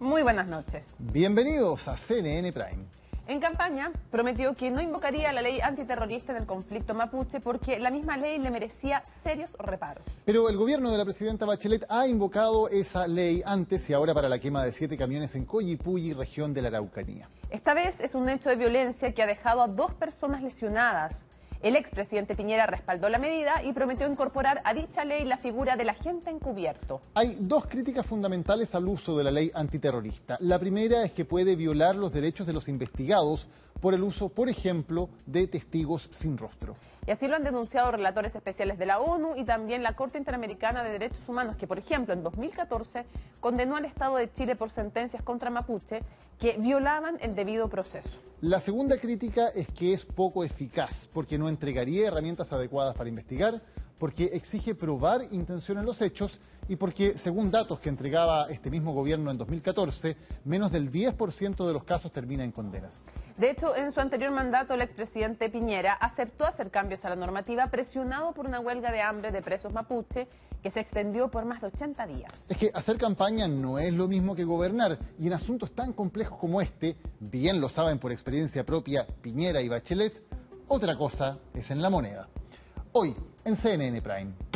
Muy buenas noches. Bienvenidos a CNN Prime. En campaña prometió que no invocaría la ley antiterrorista en el conflicto mapuche porque la misma ley le merecía serios reparos. Pero el gobierno de la presidenta Bachelet ha invocado esa ley antes y ahora para la quema de siete camiones en Coyipulli, región de la Araucanía. Esta vez es un hecho de violencia que ha dejado a dos personas lesionadas. El expresidente Piñera respaldó la medida y prometió incorporar a dicha ley la figura del agente encubierto. Hay dos críticas fundamentales al uso de la ley antiterrorista. La primera es que puede violar los derechos de los investigados por el uso, por ejemplo, de testigos sin rostro. Y así lo han denunciado relatores especiales de la ONU y también la Corte Interamericana de Derechos Humanos, que por ejemplo en 2014 condenó al Estado de Chile por sentencias contra Mapuche que violaban el debido proceso. La segunda crítica es que es poco eficaz, porque no entregaría herramientas adecuadas para investigar, porque exige probar intención en los hechos y porque, según datos que entregaba este mismo gobierno en 2014, menos del 10% de los casos termina en condenas. De hecho, en su anterior mandato, el expresidente Piñera aceptó hacer cambios a la normativa presionado por una huelga de hambre de presos mapuche que se extendió por más de 80 días. Es que hacer campaña no es lo mismo que gobernar y en asuntos tan complejos como este, bien lo saben por experiencia propia Piñera y Bachelet, otra cosa es en la moneda. Hoy, en CNN Prime.